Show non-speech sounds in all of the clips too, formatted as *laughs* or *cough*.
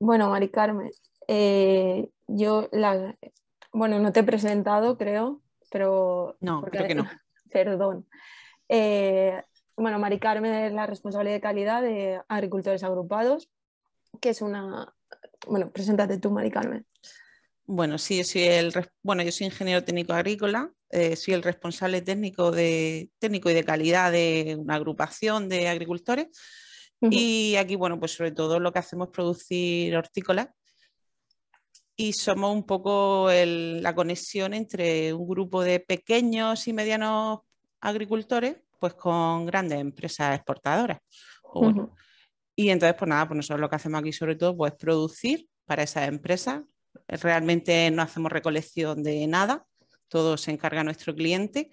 Bueno, Mari Carmen, eh, yo la, bueno, no te he presentado, creo, pero... No, creo que no. *laughs* Perdón. Eh, bueno, Mari Carmen es la responsable de calidad de Agricultores Agrupados, que es una... Bueno, preséntate tú, Mari Carmen. Bueno, sí, yo soy el bueno, yo soy ingeniero técnico agrícola, eh, soy el responsable técnico de técnico y de calidad de una agrupación de agricultores. Y aquí, bueno, pues sobre todo lo que hacemos es producir hortícolas y somos un poco la conexión entre un grupo de pequeños y medianos agricultores pues con grandes empresas exportadoras. Y entonces, pues nada, pues nosotros lo que hacemos aquí sobre todo pues producir para esas empresas. Realmente no hacemos recolección de nada, todo se encarga nuestro cliente,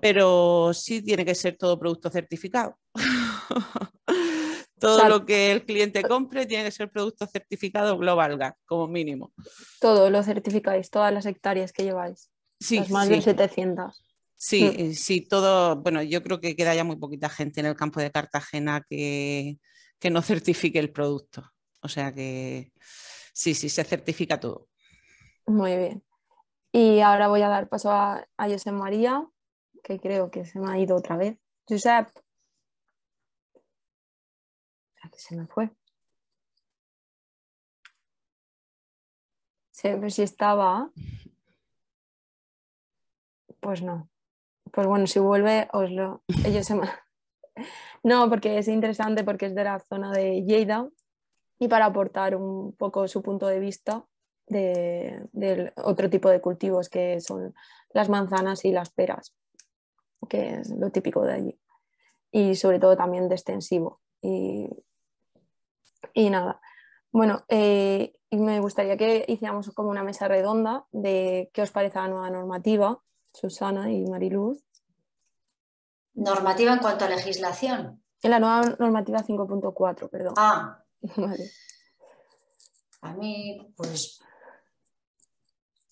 pero sí tiene que ser todo producto certificado. *laughs* todo lo que el cliente compre tiene que ser producto certificado Global como mínimo. Todo lo certificáis, todas las hectáreas que lleváis. Sí, más de 700. Sí, mm. eh, sí, todo, bueno, yo creo que queda ya muy poquita gente en el campo de Cartagena que, no certifique el producto. O sea que sí, sí, se certifica todo. Muy bien. Y ahora voy a dar paso a, a Josep María, que creo que se me ha ido otra vez. Josep. Se me fue. Si estaba. Pues no pues bueno, si vuelve, os lo. Ellos *laughs* No, porque es interesante porque es de la zona de Lleida y para aportar un poco su punto de vista de, otro tipo de cultivos que son las manzanas y las peras, que es lo típico de allí. Y sobre todo también de extensivo. Y, nada. Bueno, eh, me gustaría que hiciéramos como una mesa redonda de qué os parece la nueva normativa Susana y Mariluz. ¿Normativa en cuanto a legislación? En la nueva normativa 5.4, perdón. Ah. *laughs* A mí, pues.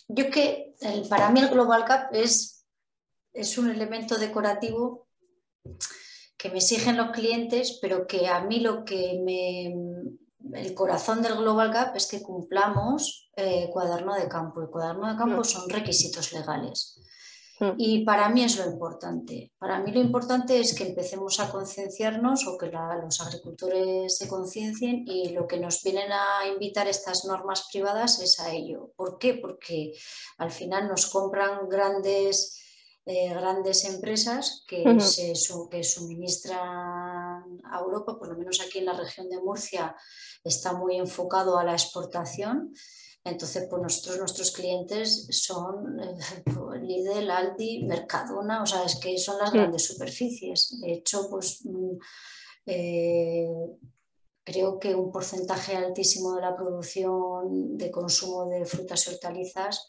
Yo que para mí el Global Cap es, es un elemento decorativo que me exigen los clientes, pero que a mí lo que me. El corazón del Global Gap es que cumplamos eh, cuaderno de campo. El cuaderno de campo mm. son requisitos legales. Mm. Y para mí es lo importante. Para mí lo importante es que empecemos a concienciarnos o que los agricultores se conciencien y lo que nos vienen a invitar estas normas privadas es a ello. ¿Por qué? Porque al final nos compran grandes, eh, grandes empresas que, se, que suministran a Europa, por lo menos aquí en la región de Murcia está muy enfocado a la exportación. Entonces, pues nosotros, nuestros clientes son eh, Lidl, Aldi, Mercadona, o sea, es que son las grandes superficies. De hecho, pues mm, eh, creo que un porcentaje altísimo de la producción de consumo de frutas y hortalizas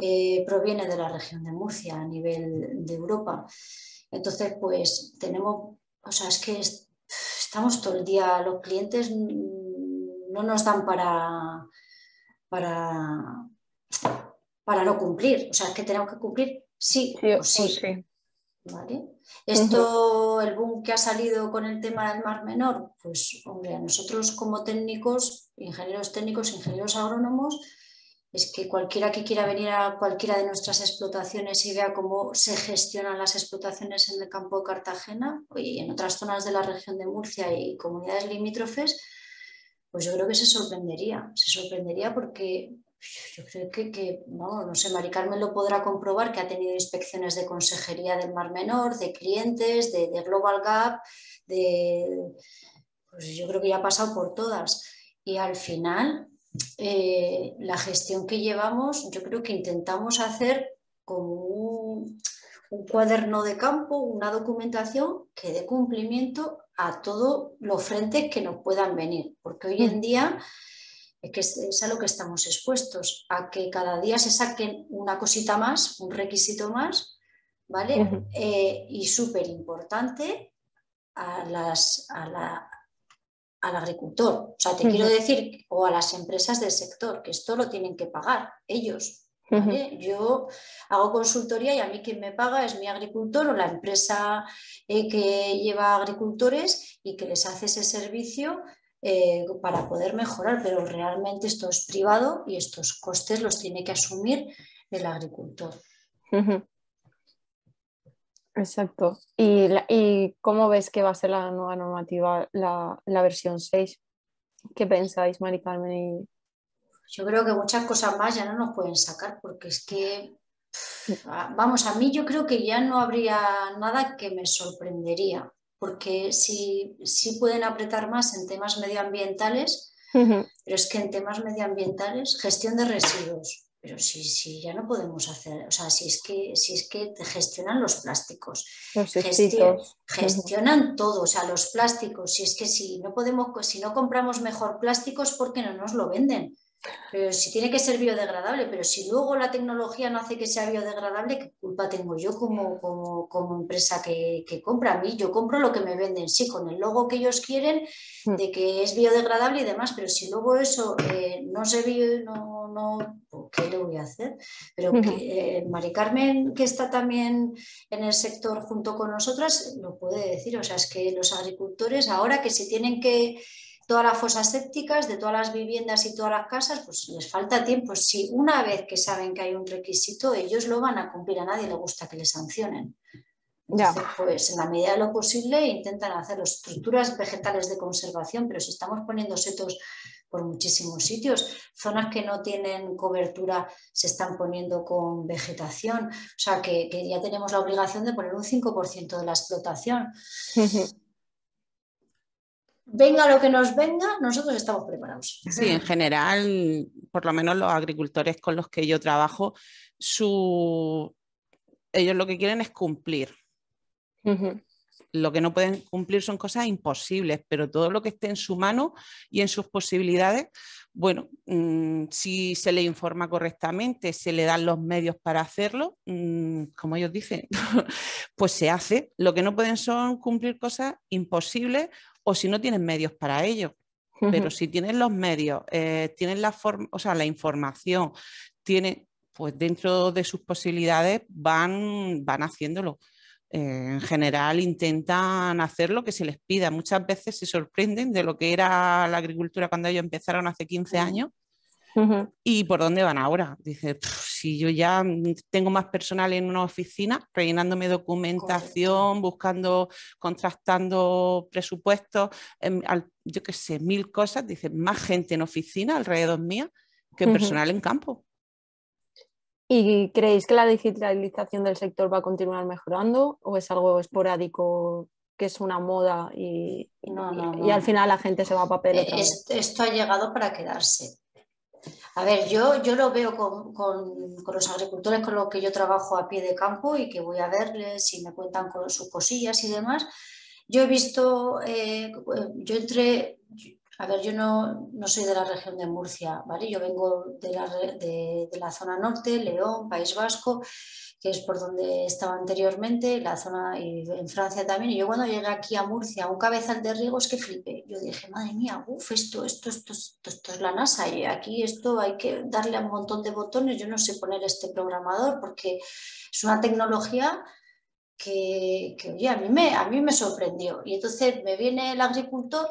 eh, proviene de la región de Murcia a nivel de Europa. Entonces, pues tenemos, o sea, es que estamos todo el día, los clientes no nos dan para para, para no cumplir. O sea, que tenemos que cumplir sí, o sí. Esto, el boom que ha salido con el tema del mar menor, pues hombre, nosotros como técnicos, ingenieros técnicos, ingenieros agrónomos, es que cualquiera que quiera venir a cualquiera de nuestras explotaciones y vea cómo se gestionan las explotaciones en el campo de Cartagena y en otras zonas de la región de Murcia y comunidades limítrofes, pues yo creo que se sorprendería, se sorprendería porque yo creo que, no, no sé, Mari Carmen lo podrá comprobar que ha tenido inspecciones de consejería del Mar Menor, de clientes, de, Global Gap, de, pues yo creo que ya ha pasado por todas. Y al final, eh, la gestión que llevamos, yo creo que intentamos hacer como un, un cuaderno de campo, una documentación que dé cumplimiento a todos los frentes que nos puedan venir, porque hoy en mm. día es, que es, a lo que estamos expuestos, a que cada día se saquen una cosita más, un requisito más, ¿vale? Eh, y súper importante a las, al agricultor. O sea, te quiero decir, o a las empresas del sector, que esto lo tienen que pagar ellos. Yo hago consultoría y a mí quien me paga es mi agricultor o la empresa eh, que lleva agricultores y que les hace ese servicio eh, para poder mejorar, pero realmente esto es privado y estos costes los tiene que asumir el agricultor. Exacto. ¿Y, cómo ves que va a ser la nueva normativa, la, versión 6? ¿Qué pensáis, Mari Carmen? Yo creo que muchas cosas más ya no nos pueden sacar porque es que, vamos, a mí yo creo que ya no habría nada que me sorprendería porque sí, pueden apretar más en temas medioambientales, pero es que en temas medioambientales, gestión de residuos, pero si, si ya no podemos hacer, o sea, si es que, si es que gestionan los plásticos, gestionan todo, o sea, los plásticos, si es que si no podemos, si no compramos mejor plásticos, ¿por qué no nos lo venden? Pero si tiene que ser biodegradable, pero si luego la tecnología no hace que sea biodegradable, ¿qué culpa tengo yo como, como, empresa que, compra a mí? Yo compro lo que me venden, sí, con el logo que ellos quieren, hmm. de que es biodegradable y demás, pero si luego eso eh, no se vio, no, no, pues, ¿qué le voy a hacer? Pero que, eh, Mari Carmen, que está también en el sector junto con nosotras, lo puede decir. O sea, es que los agricultores ahora que se tienen que todas las fosas sépticas de todas las viviendas y todas las casas, pues les falta tiempo. Si una vez que saben que hay un requisito, ellos lo van a cumplir, a nadie le gusta que les sancionen. ya. pues en la medida de lo posible intentan hacer estructuras vegetales de conservación, pero si estamos poniendo setos por muchísimos sitios, zonas que no tienen cobertura se están poniendo con vegetación, o sea que, que ya tenemos la obligación de poner un 5% de la explotación venga lo que nos venga, nosotros estamos preparados. Sí, en general, por lo menos los agricultores con los que yo trabajo, su... ellos lo que quieren es cumplir. Lo que no pueden cumplir son cosas imposibles, pero todo lo que esté en su mano y en sus posibilidades, bueno, mm, si se le informa correctamente, se le dan los medios para hacerlo, mm, como ellos dicen, *laughs* pues se hace. Lo que no pueden son cumplir cosas imposibles o si no tienen medios para ello. Pero si tienen los medios, eh, tienen la, o sea, la información, tienen, pues dentro de sus posibilidades van, van haciéndolo. Eh, en general intentan hacer lo que se les pida. Muchas veces se sorprenden de lo que era la agricultura cuando ellos empezaron hace 15 años ¿Y por dónde van ahora? Dice, si yo ya tengo más personal en una oficina, rellenándome documentación, buscando, contrastando presupuestos, em, yo qué sé, mil cosas, dice, más gente en oficina alrededor mía que personal en campo. ¿Y creéis que la digitalización del sector va a continuar mejorando o es algo esporádico que es una moda y, y, al final la gente se va a papel? Otra Esto ha llegado para quedarse. A ver, yo, yo lo veo con, los agricultores con los que yo trabajo a pie de campo y que voy a verles si me cuentan con sus cosillas y demás. Yo he visto, eh, yo entré, a ver, yo no, soy de la región de Murcia, ¿vale? Yo vengo de la, de la zona norte, León, País Vasco, que es por donde estaba anteriormente, la zona y en Francia también. Y yo cuando llegué aquí a Murcia, un cabezal de riego, es que flipé. Yo dije, madre mía, uff, esto, esto, esto, esto, es la NASA y aquí esto hay que darle a un montón de botones. Yo no sé poner este programador porque es una tecnología que, que oye, a mí, me, a mí me sorprendió. Y entonces me viene el agricultor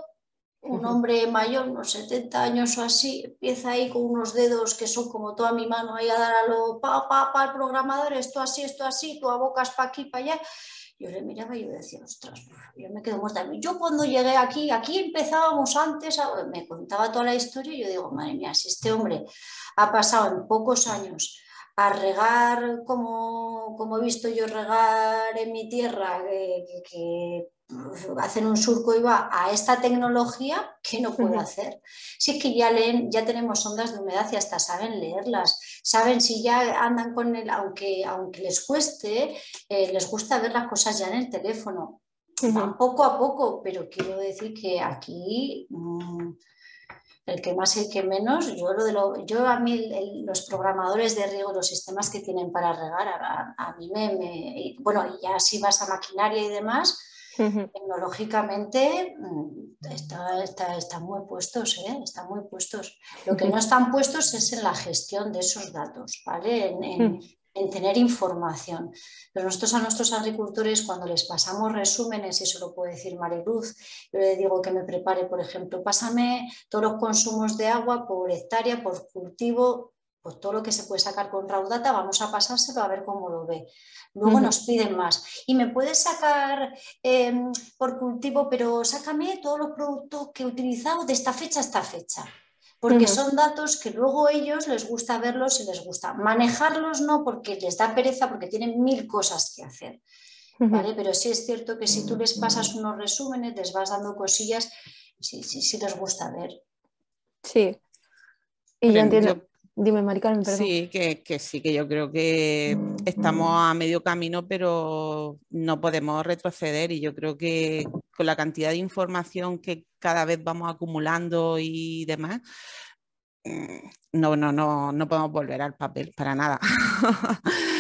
un hombre mayor, unos 70 años o así, empieza ahí con unos dedos que son como toda mi mano ahí a dar a lo pa, pa, pa, el programador, esto así, esto así, tú abocas para aquí, para allá. Yo le miraba y yo decía, ostras, yo me quedo muerta. Yo cuando llegué aquí, aquí empezábamos antes, me contaba toda la historia y yo digo, madre mía, si este hombre ha pasado en pocos años a regar como, como he visto yo regar en mi tierra, que hacen un surco y va a esta tecnología, ¿qué no puede hacer? Si es que ya leen, ya tenemos ondas de humedad y hasta saben leerlas, saben si ya andan con él, aunque, aunque les cueste, eh, les gusta ver las cosas ya en el teléfono. Van poco a poco, pero quiero decir que aquí mm, el que más y el que menos, yo lo de lo, yo a mí los programadores de riego, los sistemas que tienen para regar, a, mí me, me, bueno, ya si vas a maquinaria y demás, Tecnológicamente mm, están muy puestos, ¿eh? están muy puestos. Lo que no están puestos es en la gestión de esos datos, ¿vale? En, en tener información. Pero nosotros a nuestros agricultores, cuando les pasamos resúmenes, y eso lo puede decir Mariluz, yo le digo que me prepare, por ejemplo, pásame todos los consumos de agua por hectárea, por cultivo, pues todo lo que se puede sacar con Raudata, vamos a pasárselo a ver cómo lo ve. Luego nos piden más. Y me puedes sacar em, por cultivo, pero sácame todos los productos que he utilizado de esta fecha a esta fecha porque son datos que luego ellos les gusta verlos y les gusta. Manejarlos no porque les da pereza, porque tienen mil cosas que hacer. ¿vale? Pero sí es cierto que si tú les pasas unos resúmenes, les vas dando cosillas, sí, sí, sí les gusta ver. Sí. Y yo entiendo. Dime, Maricarmen, perdón. Sí, que, que, sí, que yo creo que estamos a medio camino, pero no podemos retroceder y yo creo que con la cantidad de información que cada vez vamos acumulando y demás, mm, no, no, no, no podemos volver al papel para nada. *laughs*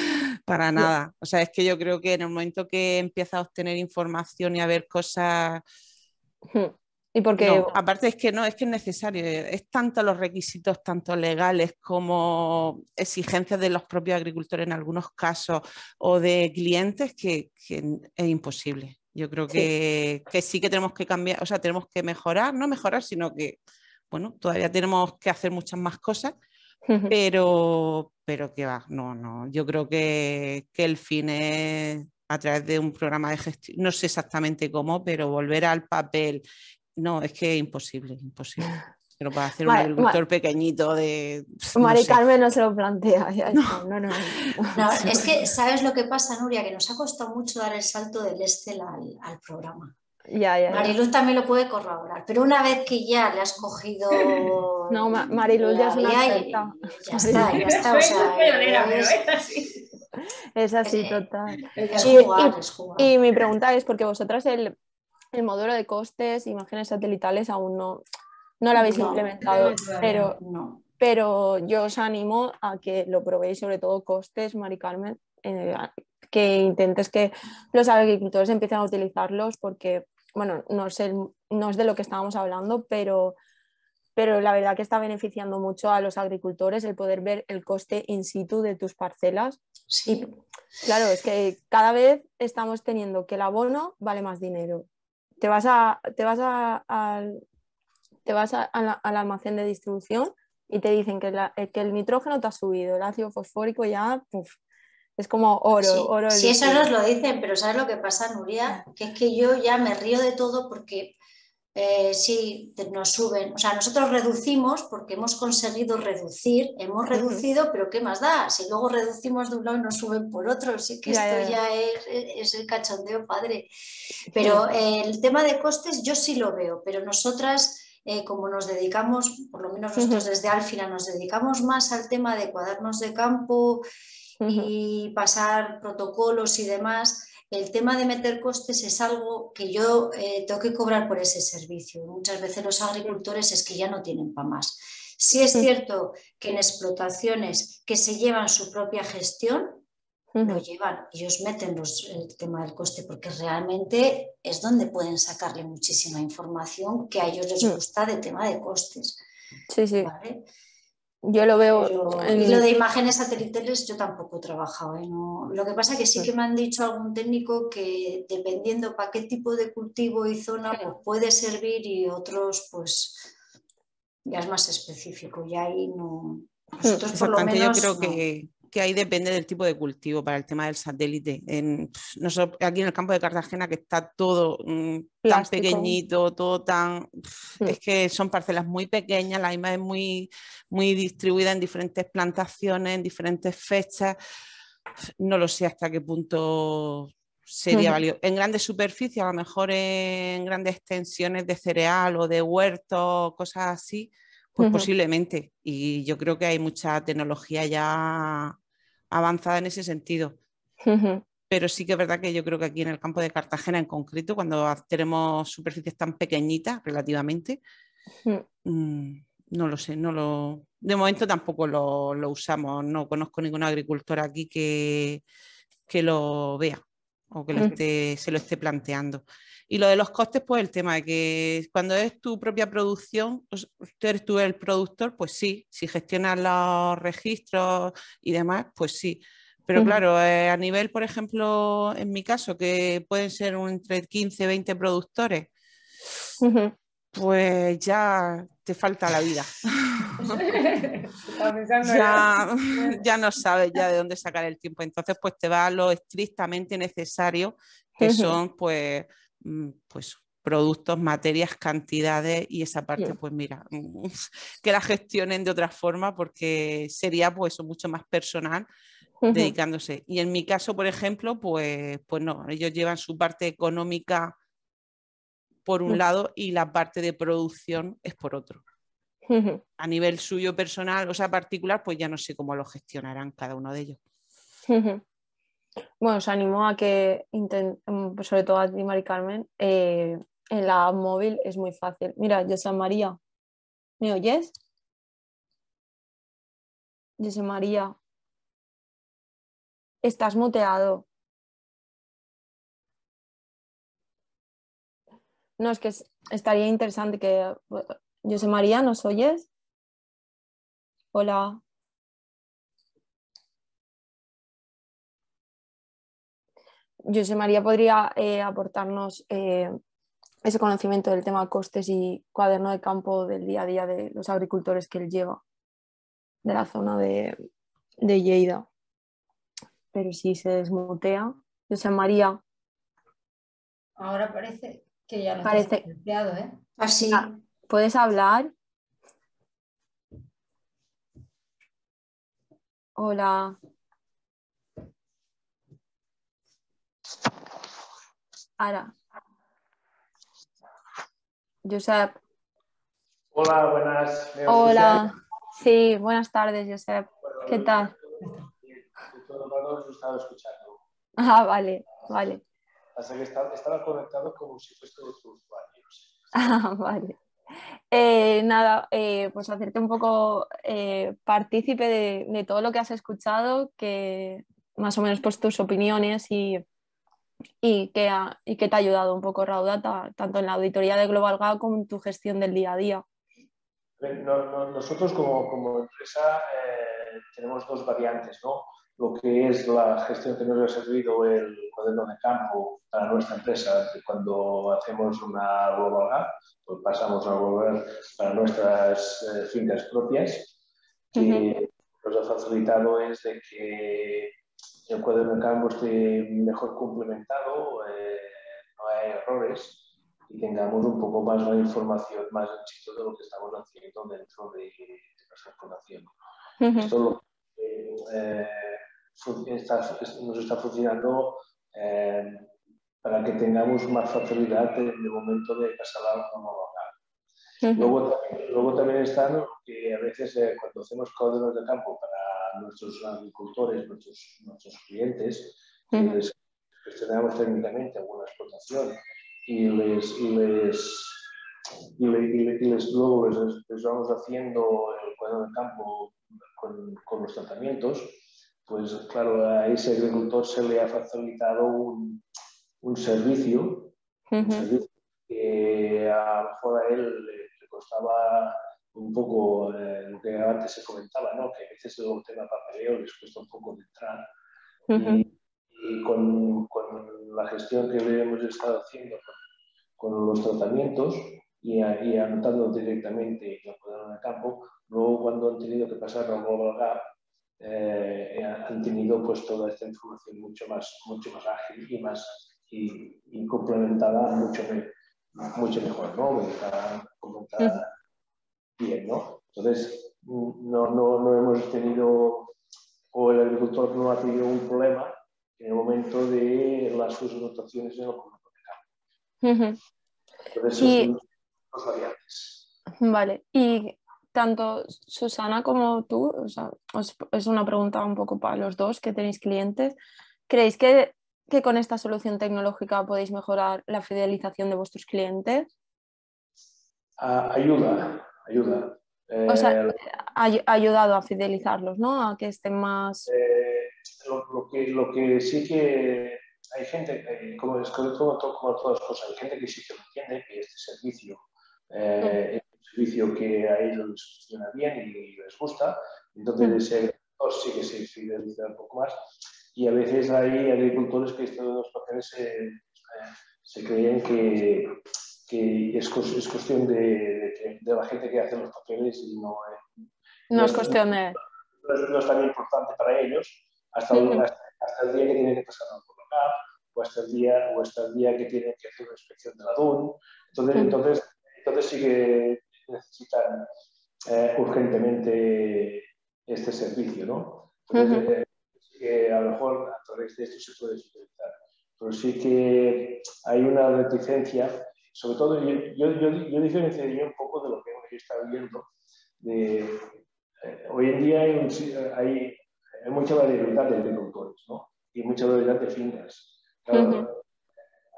para nada. O sea, es que yo creo que en el momento que empieza a obtener información y a ver cosas... Y porque... aparte es que no, es que es necesario. Es tanto los requisitos, tanto legales como exigencias de los propios agricultores en algunos casos o de clientes que es imposible. Yo creo que, sí que tenemos que cambiar, o sea, tenemos que mejorar, no mejorar, sino que, bueno, todavía tenemos que hacer muchas más cosas, pero, pero que va, no, no, yo creo que, que el fin es a través de un programa de gestión, no sé exactamente cómo, pero volver al papel, no, es que es imposible, imposible. Pero para hacer un agricultor pequeñito de. Mari Carmen no se lo plantea. *laughs* es que, ¿sabes lo que pasa, Nuria? Que nos ha costado mucho dar el salto del Estel al, programa. Ya, ya, Mariluz también lo puede corroborar, pero una vez que ya le has cogido. *laughs* No, Mariluz ya es una experta. Ya está, ya está. O sea, es... así. Es así, eh, total. y, y, mi pregunta es: porque vosotras el, el modelo de costes, imágenes satelitales, aún no, no lo habéis implementado, pero, pero yo os animo a que lo probéis, sobre todo costes, Mari Carmen, eh, que intentes que los agricultores empiecen a utilizarlos porque, bueno, no es, no es de lo que estábamos hablando, pero, pero la verdad que está beneficiando mucho a los agricultores el poder ver el coste in situ de tus parcelas. Sí. claro, es que cada vez estamos teniendo que el abono vale más dinero. Te vas a, te vas a, te vas al almacén de distribución y te dicen que, eh, que, el nitrógeno te ha subido, el ácido fosfórico ya es como oro. Sí, oro sí eso nos lo dicen, pero ¿sabes lo que pasa, Nuria? Que es que yo ya me río de todo porque eh, sí, nos suben. O sea, nosotros reducimos porque hemos conseguido reducir, hemos reducido, pero ¿qué más da? Si luego reducimos de un lado y nos suben por otro, sí que esto ya, es, el cachondeo padre. Pero el tema de costes yo sí lo veo, pero nosotras eh, como nos dedicamos, por lo menos nosotros desde Alfina, nos dedicamos más al tema de cuadernos de campo y pasar protocolos y demás, el tema de meter costes es algo que yo eh, tengo que cobrar por ese servicio. Muchas veces los agricultores es que ya no tienen para más. Sí es cierto que en explotaciones que se llevan su propia gestión, lo llevan, ellos meten el tema del coste porque realmente es donde pueden sacarle muchísima información que a ellos les mm. gusta de tema de costes. Sí, sí. Yo lo veo. Y lo de imágenes satelitales yo tampoco he trabajado. ¿eh? Lo que pasa es que sí que me han dicho algún técnico que dependiendo para qué tipo de cultivo y zona pues puede servir y otros pues ya es más específico. Y ahí no. Nosotros por lo menos, yo creo que que ahí depende del tipo de cultivo para el tema del satélite. En, nosotros, aquí en el campo de Cartagena, que está todo mm, tan pequeñito, todo tan... Es que son parcelas muy pequeñas, la IMA es muy, muy distribuida en diferentes plantaciones, en diferentes fechas. No lo sé hasta qué punto sería válido. En grandes superficies, a lo mejor en grandes extensiones de cereal o de huerto, cosas así, pues posiblemente. Y yo creo que hay mucha tecnología ya avanzada en ese sentido. Pero sí que es verdad que yo creo que aquí en el campo de Cartagena en concreto, cuando tenemos superficies tan pequeñitas relativamente, mm, no lo sé, no lo, de momento tampoco lo, usamos. No conozco ningún agricultor aquí que, que lo vea o que se lo esté planteando. Y lo de los costes, pues el tema de que cuando es tu propia producción, pues, tú eres tú el productor, pues sí, si gestionas los registros y demás, pues sí. Pero claro, eh, a nivel, por ejemplo, en mi caso, que pueden ser entre 15 y 20 productores, pues ya te falta la vida. *laughs* *laughs* ya, no sabes ya de dónde sacar el tiempo. Entonces, pues te va a lo estrictamente necesario, que son pues, mm, pues productos, materias, cantidades y esa parte, pues mira, *laughs* que la gestionen de otra forma porque sería pues mucho más personal dedicándose. Y en mi caso, por ejemplo, pues, pues no, ellos llevan su parte económica por un lado y la parte de producción es por otro. A nivel suyo personal, o sea, particular, pues ya no sé cómo lo gestionarán cada uno de ellos. Bueno, os animo a que, mm, sobre todo a ti, Mari Carmen, eh, en la móvil es muy fácil. Mira, José María, ¿me oyes? José María, estás muteado. No, es que estaría interesante que... José María, ¿nos oyes? Hola. José María podría eh, aportarnos eh, ese conocimiento del tema costes y cuaderno de campo del día a día de los agricultores que él lleva de la zona de, de Lleida. Pero si se desmutea, José María. Ahora parece que ya no parece ¿eh? Así. Ah, ¿Puedes hablar? Hola. Ahora. Josep. Hola, buenas. Hola. Sí, buenas tardes, Josep. ¿Qué tal? estaba escuchando. Ah, vale, vale. Hasta que estaba, conectado como si fuese otro usuario. *laughs* Ah, vale. Eh, nada, eh, pues hacerte un poco eh, partícipe de, todo lo que has escuchado, que más o menos pues tus opiniones y, y, que, y que te ha ayudado un poco Raudata, tanto en la auditoría de Global Gap como en tu gestión del día a día. nosotros como, como empresa tenemos dos variantes, ¿no? Lo que es la gestión que nos ha servido el cuaderno de campo para nuestra empresa cuando hacemos una global pues pasamos a global para nuestras eh, fincas propias, que nos ha facilitado es de que el cuaderno de campo esté mejor complementado, eh, no hay errores y tengamos un poco más la información más en sitio de lo que estamos haciendo dentro de, nuestra explotación. Esto lo eh, nos está funcionando eh, para que tengamos más facilidad en el momento de pasar a una local. luego, también, luego también están que a veces eh, cuando hacemos códigos de campo para nuestros agricultores, nuestros, nuestros clientes, que les gestionamos técnicamente alguna explotación y les, y les y, les, luego les, vamos haciendo el cuadro de campo con, con los tratamientos, pues claro, a ese agricultor se le ha facilitado un, un, servicio, que a lo mejor a él le, costaba un poco eh, lo que antes se comentaba, ¿no? que a veces el tema papeleo les cuesta un poco de entrar. y, con, con, la gestión que hemos estado haciendo con, los tratamientos y, y, anotando directamente poder en el campo, luego cuando han tenido que pasar a Global Gap, eh, han tenido pues toda esta información mucho más, mucho más ágil y más y, complementada mucho, mucho mejor, ¿no? Complementada bien, ¿no? Entonces, no, no, no, hemos tenido, o el agricultor no ha tenido un problema en el momento de las sus anotaciones en el campo. Entonces, son dos variantes. Vale, y tanto Susana como tú, es una pregunta un poco para los dos que tenéis clientes, ¿creéis que, con esta solución tecnológica podéis mejorar la fidelización de vuestros clientes? ayuda, ayuda. o sea, eh, ha, ayudado a fidelizarlos, ¿no? A que estén más... Eh, lo, que, lo que sí que hay gente, eh, como, como, como todas las cosas, hay gente que sí que lo entiende, que este servicio servicio que a ellos les funciona bien y les gusta, entonces ese agricultor sí que se fideliza un poco más. y a veces hay agricultores que estos dos papeles se, se creen que, que es, es, cuestión de, de, la gente que hace los papeles y no, no, es cuestión de... No es, tan importante para ellos hasta, hasta, el día que tienen que pasar por la CAP o hasta el día, o hasta el día que tienen que hacer una inspección de la DUN. Entonces, entonces, entonces sí que necesitan eh, urgentemente este servicio, ¿no? Entonces, que a lo mejor a través de esto se puede utilizar. Pero sí que hay una reticencia, sobre todo yo, yo, yo, yo diferenciaría un poco de lo que hemos estado viendo. De, eh, hoy en día hay, hay, hay, mucha variedad de agricultores ¿no? y mucha variedad de fincas.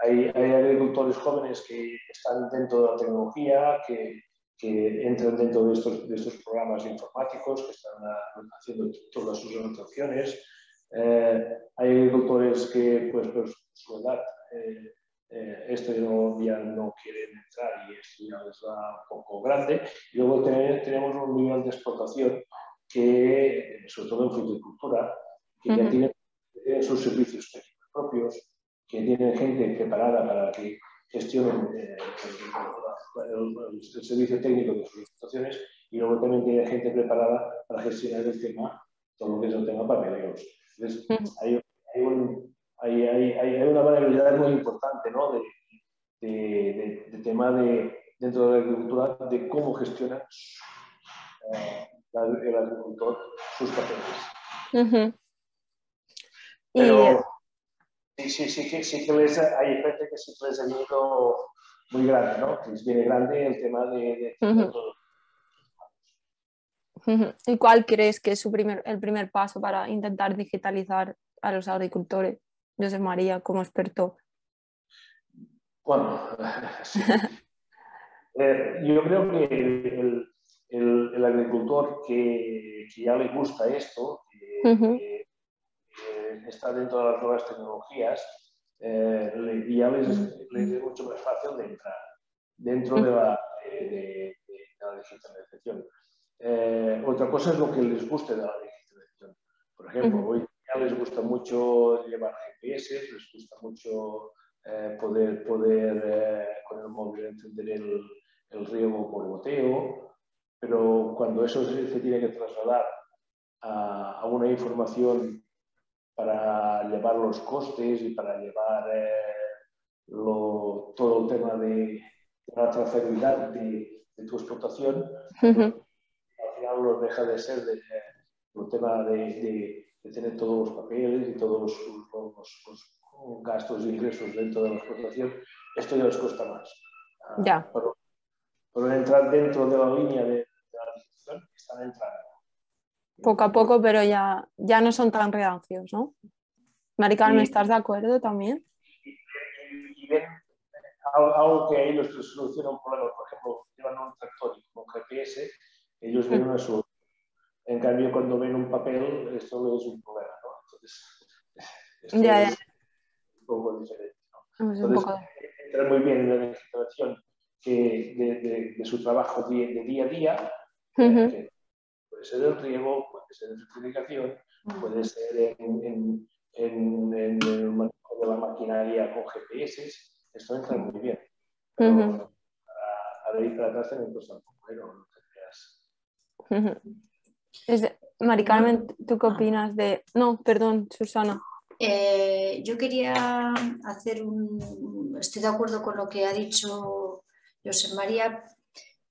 hay, hay, agricultores jóvenes que están dentro de la tecnología, que, que entran dentro de estos, de estos programas informáticos, que están haciendo todas sus anotaciones. Eh, hay agricultores que, pues, pues su edad, eh, eh, esto ya no quieren entrar y esto ya les va un poco grande. Y luego tenemos un nivel de explotación que, sobre todo en fruticultura, que ya tienen, sus servicios técnicos propios, que tienen gente preparada para que gestionen el, servicio técnico de sus explotaciones y luego también tiene gente preparada para gestionar el tema, todo lo que es el tema papeleos. Entonces, hay, hay, hay, hay, una variabilidad muy importante ¿no? de, de, de, tema de, dentro de la agricultura de cómo gestiona eh, el agricultor sus papeles. Pero sí, sí, sí, que, sí que les, hay gente que sí les ha muy grande, ¿no? Que les viene grande el tema de, ¿Y cuál crees que es su primer, el primer paso para intentar digitalizar a los agricultores? José María, como experto. Bueno, *laughs* eh, yo creo que el, el, agricultor que, que, ya le gusta esto, que, está dentro de las nuevas tecnologías, eh, ya les, les, es mucho más fácil de entrar dentro de la, de, la digitalización. Eh, otra cosa es lo que les guste de la digitalización. Por ejemplo, hoy ya les gusta mucho llevar GPS, les gusta mucho eh, poder, poder eh, con el móvil entender el, el, riego por goteo, pero cuando eso se, tiene que trasladar a, a, una información para llevar los costes y para llevar lo, todo el tema de, la trazabilidad de, de, tu explotación, lo deja de ser de, un tema de, tener todos los papeles y todos los, gastos e ingresos dentro de la explotación, esto ya les cuesta más. Ah, ya. Pero, entrar dentro de la línea de, la legislación están entrando. Poco a poco, pero ya, ya no son tan reacios, ¿no? Maricarmen, ¿estás de acuerdo también? Y, ven algo que ellos soluciona un problema, por ejemplo, llevan un tractor con GPS ellos ven una solución. En cambio, cuando ven un papel, esto es un problema, ¿no? Entonces, *laughs* esto ya, es un poco diferente. ¿no? Entonces, poco... entra muy bien en la legislación que de, de, de, su trabajo de, de día a día, uh -huh. que puede ser el riego, puede ser en certificación, uh -huh. puede ser en, en, en, en, el manejo de la maquinaria con GPS, esto entra muy bien. Pero uh -huh. a, a ir para atrás también cuesta un poco, pero Mari Carmen, ¿tú qué opinas de...? No, perdón, Susana. Eh, yo quería hacer un... Estoy de acuerdo con lo que ha dicho José María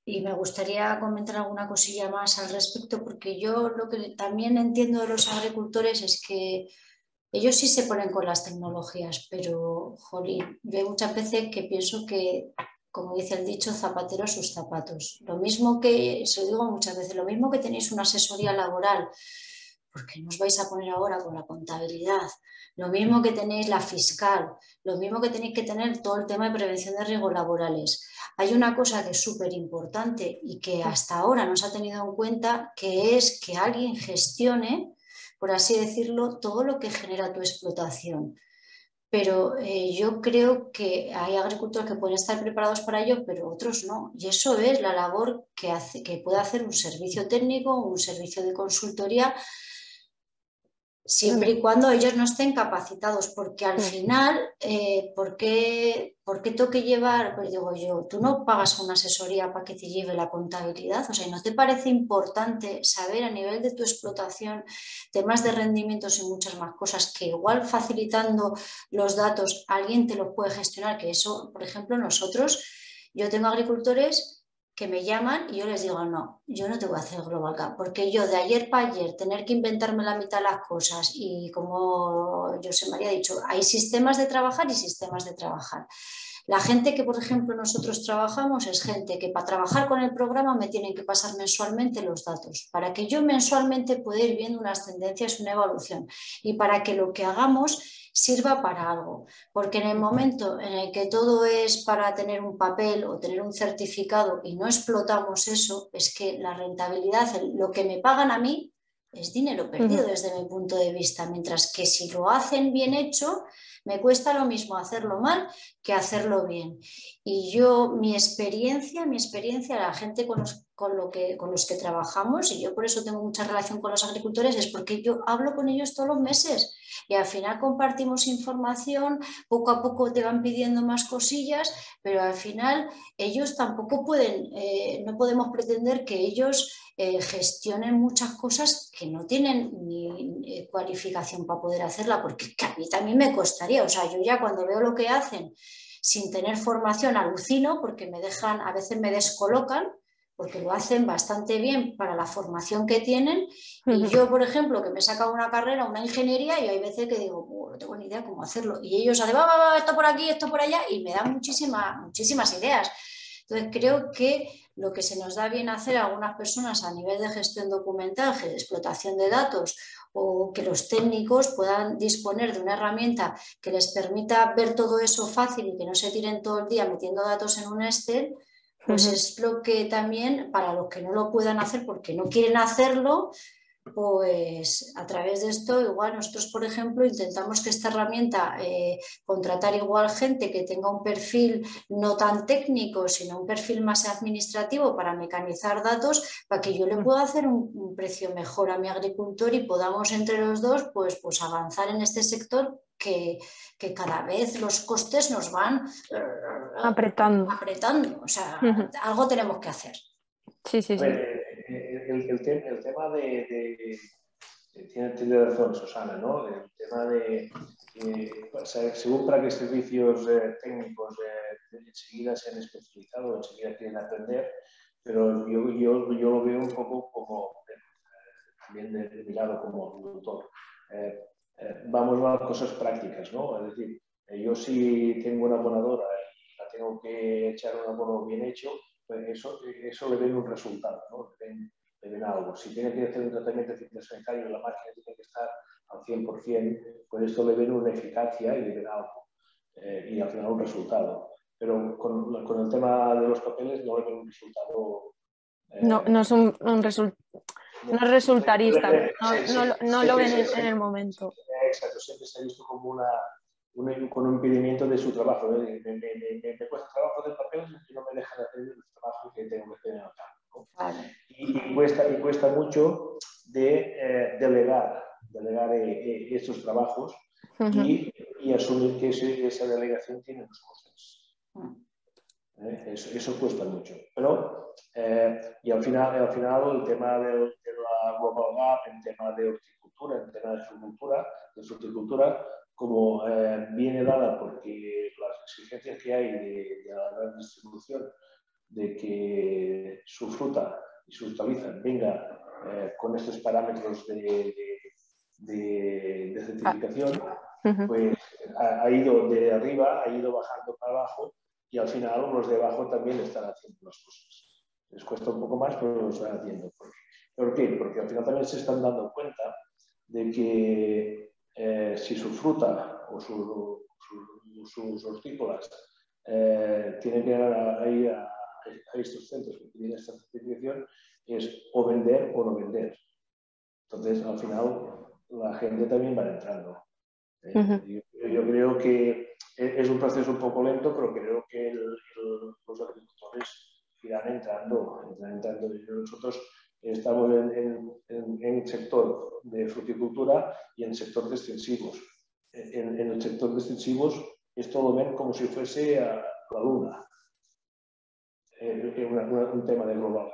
y me gustaría comentar alguna cosilla más al respecto porque yo lo que también entiendo de los agricultores es que ellos sí se ponen con las tecnologías, pero, jolín, yo muchas veces que pienso que como dice el dicho, zapatero sus zapatos. Lo mismo que, se lo digo muchas veces, lo mismo que tenéis una asesoría laboral, porque nos vais a poner ahora con la contabilidad, lo mismo que tenéis la fiscal, lo mismo que tenéis que tener todo el tema de prevención de riesgos laborales. Hay una cosa que es súper importante y que hasta ahora no se ha tenido en cuenta, que es que alguien gestione, por así decirlo, todo lo que genera tu explotación pero eh, yo creo que hay agricultores que pueden estar preparados para ello, pero otros no. Y eso es la labor que, hace, que puede hacer un servicio técnico, un servicio de consultoría, siempre y cuando ellos no estén capacitados, porque al final, eh, ¿por, qué, tengo que llevar? Pues digo yo, tú no pagas una asesoría para que te lleve la contabilidad, o sea, ¿no te parece importante saber a nivel de tu explotación temas de rendimientos y muchas más cosas que igual facilitando los datos alguien te los puede gestionar? Que eso, por ejemplo, nosotros, yo tengo agricultores que me llaman y yo les digo, no, yo no te voy a hacer Global Gap, porque yo de ayer para ayer tener que inventarme la mitad de las cosas y como José María ha dicho, hay sistemas de trabajar y sistemas de trabajar. La gente que, por ejemplo, nosotros trabajamos es gente que para trabajar con el programa me tienen que pasar mensualmente los datos, para que yo mensualmente pueda ir viendo unas tendencias, una evolución y para que lo que hagamos sirva para algo. Porque en el momento en el que todo es para tener un papel o tener un certificado y no explotamos eso, es que la rentabilidad, lo que me pagan a mí, es dinero perdido desde mi punto de vista. Mientras que si lo hacen bien hecho, me cuesta lo mismo hacerlo mal que hacerlo bien. Y yo, mi experiencia, mi experiencia, la gente con los, con, lo que, con los que trabajamos, y yo por eso tengo mucha relación con los agricultores, es porque yo hablo con ellos todos los meses y al final compartimos información, poco a poco te van pidiendo más cosillas, pero al final ellos tampoco pueden, eh, no podemos pretender que ellos eh, gestionen muchas cosas que no tienen ni cualificación para poder hacerla, porque a mí también me costaría, o sea, yo ya cuando veo lo que hacen sin tener formación alucino, porque me dejan, a veces me descolocan, porque lo hacen bastante bien para la formación que tienen. Y yo, por ejemplo, que me he sacado una carrera, una ingeniería, y hay veces que digo, no tengo ni idea cómo hacerlo. Y ellos salen, va, va, va, esto por aquí, esto por allá, y me dan muchísimas, muchísimas ideas. Entonces, creo que lo que se nos da bien hacer a algunas personas a nivel de gestión documental, de explotación de datos, o que los técnicos puedan disponer de una herramienta que les permita ver todo eso fácil y que no se tiren todo el día metiendo datos en un Excel, pues es lo que también, para los que no lo puedan hacer porque no quieren hacerlo, pues a través de esto, igual nosotros, por ejemplo, intentamos que esta herramienta, eh, contratar igual gente que tenga un perfil no tan técnico, sino un perfil más administrativo para mecanizar datos, para que yo le pueda hacer un, precio mejor a mi agricultor y podamos entre los dos pues, pues avanzar en este sector que, cada vez los costes nos van apretando. apretando. O sea, algo tenemos que hacer. Sí, sí, sí el, tema de, tiene, razón Susana, ¿no? El tema de, según para qué servicios eh, técnicos eh, enseguida se han especializado, enseguida quieren aprender, pero yo, yo, yo lo veo un poco como, eh, también de, mi lado como productor. vamos a cosas prácticas, ¿no? Es decir, yo si tengo una abonadora y la tengo que echar un abono bien hecho, pues eso, eso le ven un resultado, ¿no? ven algo. Si tiene que hacer un tratamiento de fitosanitario, la máquina tiene que estar al 100%, pues esto le ven una eficacia y le ven algo. Eh, y al final un resultado. Pero con, con, el tema de los papeles no le ven un resultado. Eh, no, no es un, un no, es resultarista, no, no, no lo ven en, el momento. Exacto, siempre se ha visto como una, un, con un impedimento de su trabajo. ¿eh? Me, me, me, me, cuesta trabajo de papeles y no me dejan hacer el trabajo que tengo que hacer y, cuesta, y cuesta mucho de eh, delegar, delegar eh, eh, estos trabajos y, y, asumir que esa delegación tiene unos costes. Eso, eso, cuesta mucho. Pero, y al final, al final el tema de, de la Global Gap, el tema de horticultura, el tema de fruticultura, de fruticultura, como viene dada porque las exigencias que hay de, de la gran distribución de que su fruta y su hortaliza venga eh, con estos parámetros de, de, certificación, pues ha, ido de arriba, ha ido bajando para abajo y al final los de abajo también están haciendo las cosas. Les cuesta un poco más, pero lo están haciendo. ¿Por qué? Porque al final también se están dando cuenta de que eh, si su fruta o sus hortícolas eh, tienen que ir ahí a a estos centros que tienen esta certificación es o vender o no vender. Entonces, al final, la gente también va entrando. Eh, yo, creo que es un proceso un poco lento, pero creo que los agricultores irán entrando. entrando. Nosotros estamos en, el sector de fruticultura y en el sector de extensivos. En, el sector de extensivos esto lo ven como si fuese a la luna, eh, un tema de global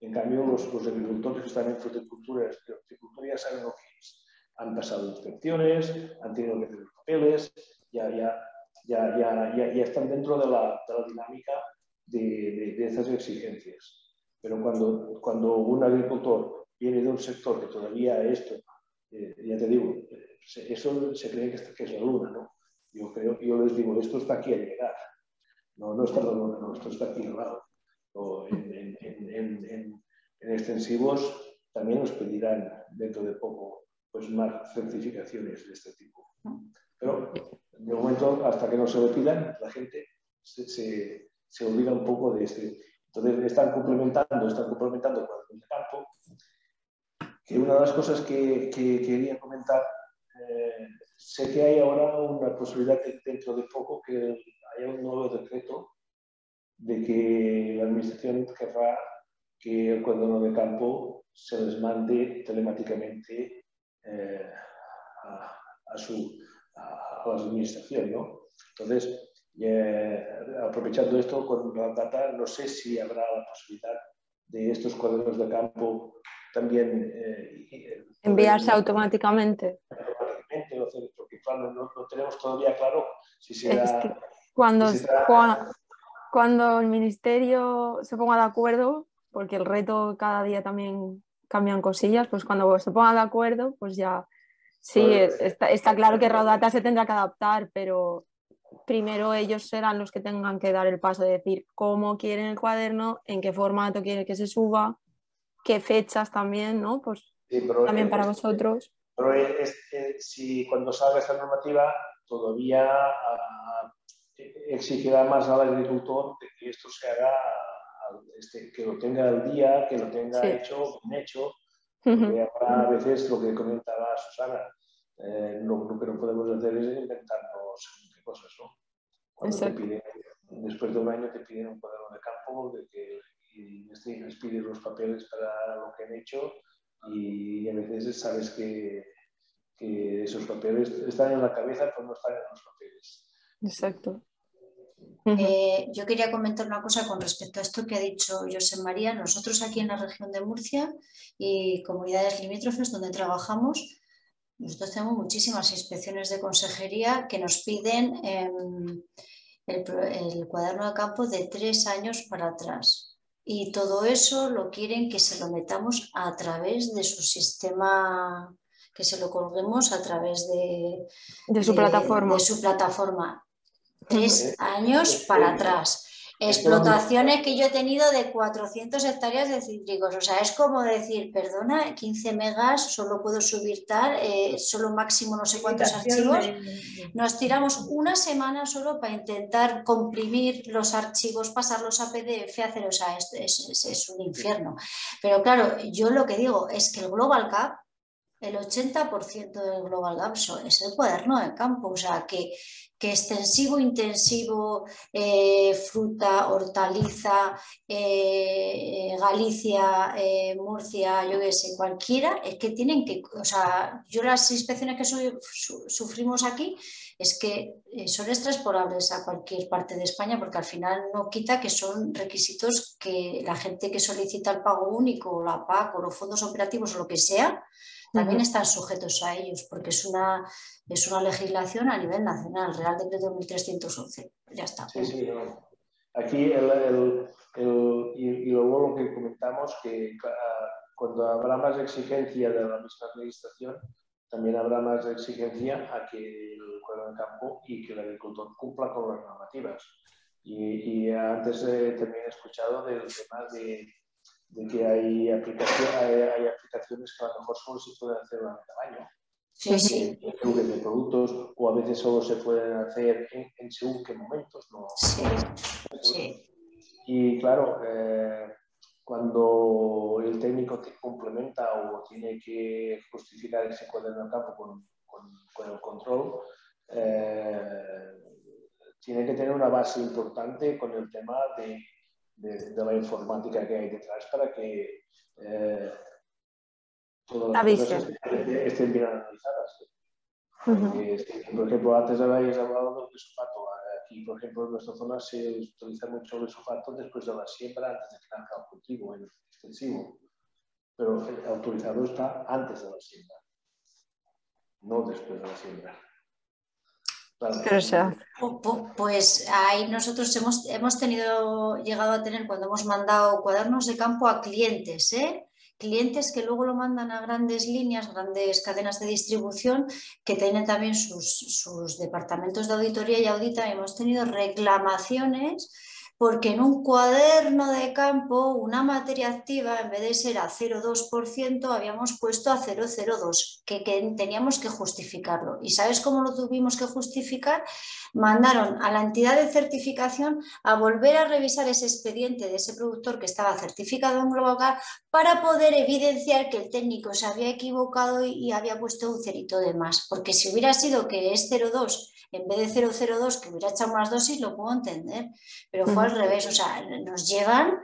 En cambio, los, agricultores que están en fruticultura horticultura ya saben lo que es. Han pasado inspecciones, han tenido que hacer los papeles, ya, ya, ya, ya, ya, están dentro de la, de la dinámica de, de, de, estas exigencias. Pero cuando, cuando un agricultor viene de un sector que todavía esto, eh, ya te digo, eh, eso se cree que, que es la luna, ¿no? Yo creo yo les digo, esto está aquí a llegar. No, no está luna, no, esto está aquí lado. en, en, en, en, extensivos también nos pedirán dentro de poco pues, más certificaciones de este tipo. Pero de momento, hasta que no se lo pidan, la gente se, se, se olvida un poco de este. Entonces están complementando, están complementando con el campo. Que una de las cosas que, que quería comentar eh, sé que hay ahora una posibilidad dentro de poco que haya un nuevo decreto de que la administración querrá que el cuaderno de campo se les mande telemáticamente eh, a, su, a, la administración. ¿no? Entonces, eh, aprovechando esto con la data, no sé si habrá la posibilidad de estos cuadernos de campo también enviarse automáticamente porque claro, no, tenemos todavía claro si será... cuando, cuando, el ministerio se ponga de acuerdo, porque el reto cada día también cambian cosillas, pues cuando se ponga de acuerdo, pues ya sí, está, está, claro que Raudata se tendrá que adaptar, pero primero ellos serán los que tengan que dar el paso de decir cómo quieren el cuaderno, en qué formato quieren que se suba, qué fechas también, ¿no? Pues también para vosotros. Pero es, si cuando salga esta normativa todavía uh, exigirá más al agricultor de que esto se haga, este, que lo tenga al día, que lo tenga hecho, bien hecho, porque a veces lo que comentaba Susana, eh, lo, que no podemos hacer es inventarnos cosas, ¿no? Cuando te piden, después de un año te piden un cuaderno de campo de que, y les piden los papeles para lo que han hecho y a veces sabes que, que esos papeles están en la cabeza pero no están en los papeles. Exacto. Eh, yo quería comentar una cosa con respecto a esto que ha dicho José María. Nosotros aquí en la región de Murcia y comunidades limítrofes donde trabajamos, nosotros tenemos muchísimas inspecciones de consejería que nos piden em, el, el, cuaderno de campo de tres años para atrás. Y todo eso lo quieren que se lo metamos a través de su sistema, que se lo colguemos a través de, de su plataforma. De su plataforma. Tres años para atrás. Explotaciones que yo he tenido de 400 hectáreas de cítricos. O sea, es como decir, perdona, 15 megas, solo puedo subir tal, eh, solo máximo no sé cuántos archivos. Nos tiramos una semana solo para intentar comprimir los archivos, pasarlos a PDF, hacer, o sea, es, es, es un infierno. Pero claro, yo lo que digo es que el Global Cap el 80% del Global Gap es el cuaderno de campo, o sea que que extensivo, intensivo, eh, fruta, hortaliza, eh, Galicia, eh, Murcia, yo qué sé, cualquiera, es que tienen que, o sea, yo las inspecciones que sufrimos aquí es que son extrasporables a cualquier parte de España porque al final no quita que son requisitos que la gente que solicita el pago único, la PAC o los fondos operativos o lo que sea, también están sujetos a ellos, porque es una, es una legislación a nivel nacional, Real Decreto 1311. Ya está. Sí, sí, Aquí, el, el, el, y, luego lo que comentamos, que cuando habrá más exigencia de la misma administración, también habrá más exigencia a que el cuadro de campo y que el agricultor cumpla con las normativas. Y, y antes eh, también he escuchado del tema de de que hay, aplicaciones, hay, aplicaciones que a lo mejor solo se pueden hacer a tamaño. Sí, sí. de productos o a veces solo se pueden hacer en, según qué momentos. ¿no? Sí, sí. Y claro, eh, cuando el técnico te complementa o tiene que justificar ese cuaderno de campo con, con, el control, eh, tiene que tener una base importante con el tema de de, la informática que hay detrás para que eh, todas las cosas estén, bien analizadas. por ejemplo, antes habéis hablado del glifosato. Aquí, por ejemplo, en nuestra zona se utiliza mucho el glifosato después de la siembra, antes de que nazca el cultivo extensivo. Pero el autorizado está antes de la siembra, no después de la siembra. Pues ahí nosotros hemos, hemos tenido, llegado a tener cuando hemos mandado cuadernos de campo a clientes, ¿eh? clientes que luego lo mandan a grandes líneas, grandes cadenas de distribución, que tienen también sus, sus departamentos de auditoría y audita. Hemos tenido reclamaciones porque en un cuaderno de campo una materia activa, en vez de ser a 0,2%, habíamos puesto a 0,02, que, que, teníamos que justificarlo. ¿Y sabes cómo lo tuvimos que justificar? Mandaron a la entidad de certificación a volver a revisar ese expediente de ese productor que estaba certificado en Globocar para poder evidenciar que el técnico se había equivocado y, y había puesto un cerito de más. Porque si hubiera sido que es 0,2 en vez de 002 que hubiera echado más dosis, lo puedo entender, pero fue al revés, o sea, nos llevan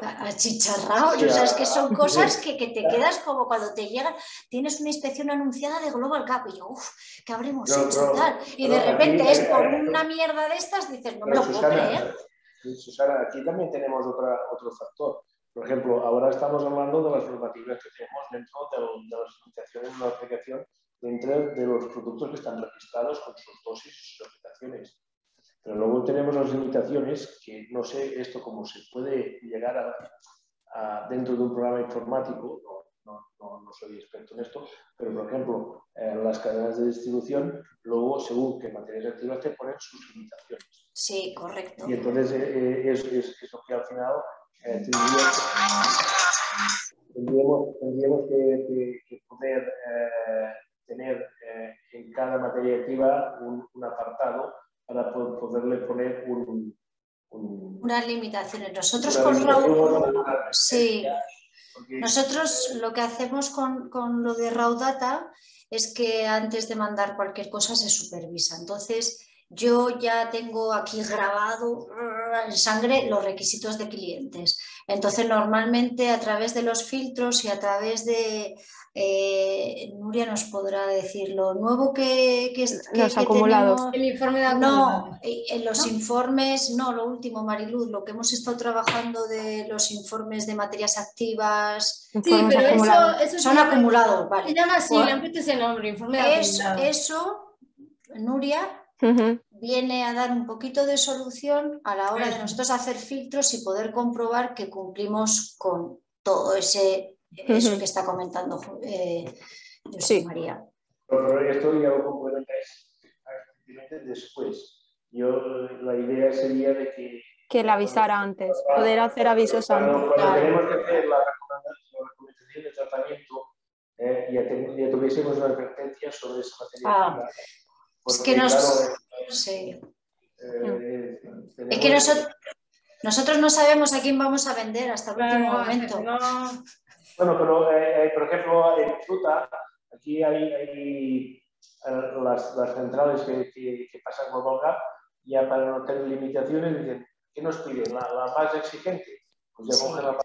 achicharrados, o sea, es que son cosas *laughs* que, te quedas como cuando te llegan, tienes una inspección anunciada de Global Cap y yo, uff, ¿qué habremos hecho? tal? Y de repente es por una mierda de estas, dices, no me lo puedo creer. Susana, aquí también tenemos otra, otro factor. Por ejemplo, ahora estamos hablando de las normativas que tenemos dentro de, de las limitaciones de una aplicación dentro de los productos que están registrados con sus dosis y sus aplicaciones. Pero luego tenemos las limitaciones que no sé esto cómo se puede llegar a, dentro de un programa informático, no, no, no, soy experto en esto, pero por ejemplo, en las cadenas de distribución, luego según qué materias activas te ponen sus limitaciones. Sí, correcto. Y entonces eh, es, es, lo que al final eh, tendríamos, tendríamos, que, que, poder eh, tener eh, en cada materia activa un, apartado para poderle poner un, unas limitaciones. Nosotros con Raw, sí. Nosotros lo que hacemos con, con, lo de Raw Data es que antes de mandar cualquier cosa se supervisa. Entonces, yo ya tengo aquí grabado en sangre los requisitos de clientes. Entonces, normalmente a través de los filtros y a través de eh, Nuria nos podrá decir lo nuevo que, que, los acumulados. el informe de No, en los informes, no, lo último, Mariluz, lo que hemos estado trabajando de los informes de materias activas. Sí, pero eso, son acumulados, vale. Se llama así, le ese nombre, informe de eso, eso, Nuria, viene a dar un poquito de solución a la hora de nosotros hacer filtros y poder comprobar que cumplimos con todo ese eso que está comentando eh, José María. Pero esto ya lo complementáis después. Yo, la idea sería de que... Que le avisara antes, poder hacer avisos antes. Cuando, tenemos que hacer la recomendación de tratamiento, eh, ya, ya, tuviésemos una advertencia sobre esa materia. Ah, es que nos... sí. eh, es que nosotros, nosotros no sabemos a quién vamos a vender hasta el último momento. No. Bueno, pero eh, eh, por ejemplo, en fruta, aquí hay, hay las, las, centrales que, que, que, pasan con Volga, ya para no tener limitaciones, dicen, ¿qué nos piden? ¿La, la más exigente? Pues ya cogen la más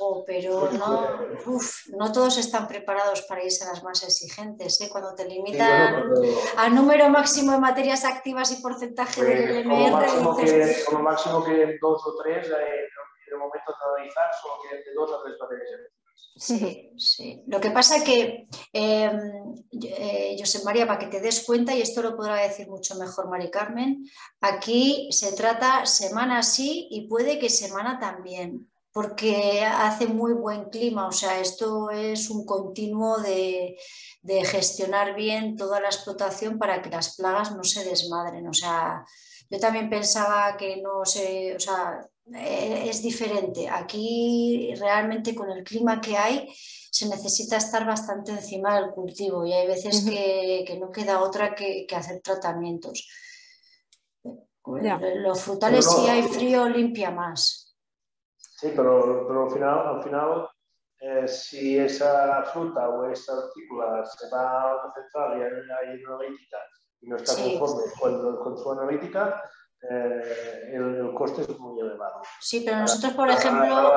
oh, pero no, uf, no todos están preparados para irse a las más exigentes. ¿eh? Cuando te limitan al número máximo de materias activas y porcentaje pues, del LMR. Como máximo, que, como máximo que dos o tres, eh, el momento de analizar solo quedan de dos a tres materias Sí, sí. Lo que pasa es que, eh, eh, José María, para que te des cuenta, y esto lo podrá decir mucho mejor Mari Carmen, aquí se trata semana sí y puede que semana también, porque hace muy buen clima, o sea, esto es un continuo de, de gestionar bien toda la explotación para que las plagas no se desmadren, o sea, yo también pensaba que no se, o sea, eh, es diferente. Aquí realmente con el clima que hay se necesita estar bastante encima del cultivo y hay veces que, no queda otra que, hacer tratamientos. Los frutales si hay frío limpia más. Sí, pero, al final, al final eh, si esa fruta o esa artícula se va a una central y hay una analítica y no está conforme con, con su analítica, eh, el, coste es muy elevado. Sí, pero nosotros, por ejemplo,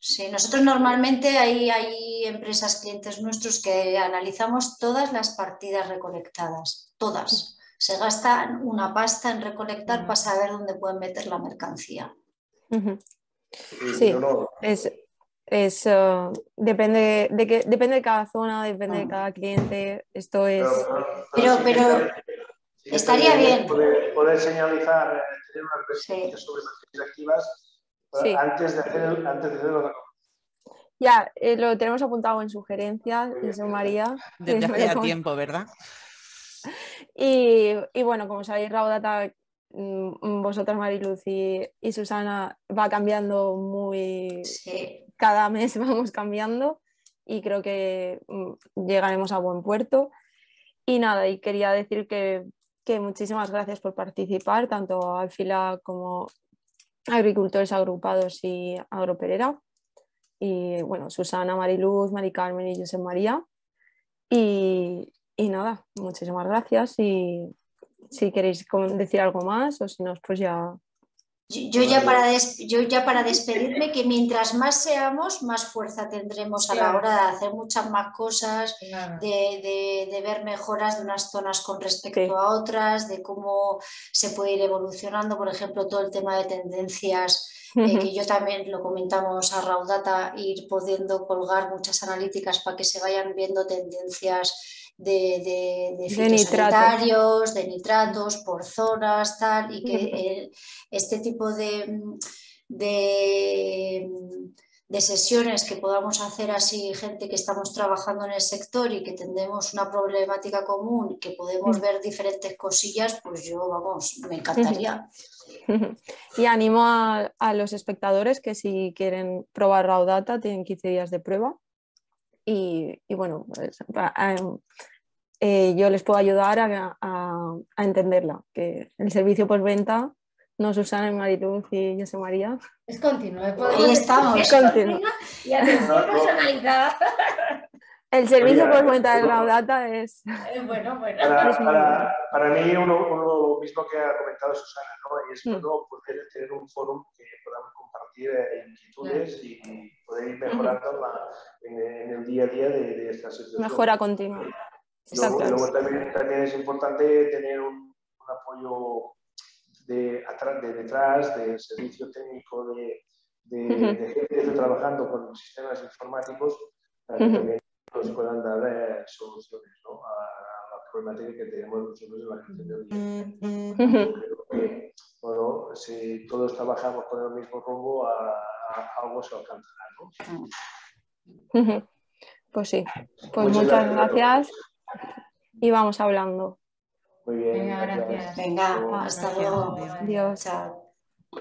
sí, nosotros normalmente hay, hay empresas, clientes nuestros que analizamos todas las partidas recolectadas, todas. Se gasta una pasta en recolectar para saber dónde pueden meter la mercancía. Sí, es, es uh, depende de que depende de cada zona, depende de ah. cada cliente. Esto es. Pero, pero, estaría bien. Poder, señalizar, eh, tener unas restricciones sobre las activas eh, antes de hacer antes de hacerlo. Ya, eh, lo tenemos apuntado en sugerencias, eso María. Desde *laughs* hace tiempo, ¿verdad? Y, y, bueno, como sabéis, Raudata Mm, vosotras, Mariluz y, y, Susana, va cambiando muy... Cada mes *laughs* vamos cambiando y creo que mm, llegaremos a buen puerto. Y nada, y quería decir que, que muchísimas gracias por participar, tanto a Fila como agricultores agrupados y Agroperera. Y bueno, Susana, Mariluz, Mari Carmen y José María. Y, y nada, muchísimas gracias y si queréis decir algo más o si no, pues ya... Yo, ya para yo ya para despedirme, que mientras más seamos, más fuerza tendremos a la hora de hacer muchas más cosas, de, ver mejoras de unas zonas con respecto a otras, de cómo se puede ir evolucionando, por ejemplo, todo el tema de tendencias eh, que yo también lo comentamos a Raudata, ir pudiendo colgar muchas analíticas para que se vayan viendo tendencias de, de, de de nitratos por zonas, tal, y que este tipo de, de, sesiones que podamos hacer así, gente que estamos trabajando en el sector y que tendremos una problemática común que podemos ver diferentes cosillas, pues yo, vamos, me encantaría. *laughs* Y animo a, a, los espectadores que si quieren probar Raudata tienen 15 días de prueba y, bueno, pues, eh, yo les puedo ayudar a, entenderla, que el servicio postventa no Susana, Mariluz y José María. Es continuo. ¿eh? Ahí estamos. Es continuo. Y atención personalizada. *laughs* El servicio postventa de Raudata es... *laughs* Bueno, bueno. Para, para, mí, uno, uno, mismo que ha comentado Susana, ¿no? y es mm. poder tener un foro que podamos compartir eh, inquietudes y poder ir mejorando en, el día a día de, estas situaciones. Mejora continua. Luego, también, también, es importante tener un, apoyo de, de, detrás, de servicio técnico, de, de, gente que está trabajando con los sistemas informáticos, para que también nos puedan dar eh, soluciones ¿no? a, la problemática que tenemos nosotros en la gestión de origen. bueno, si todos trabajamos con el mismo rumbo, a, algo se alcanzará. ¿no? *laughs* Pues sí, pues muchas, gracias. y vamos hablando. Muy bien. Venga, gracias. Venga, hasta luego. Adiós. Chao.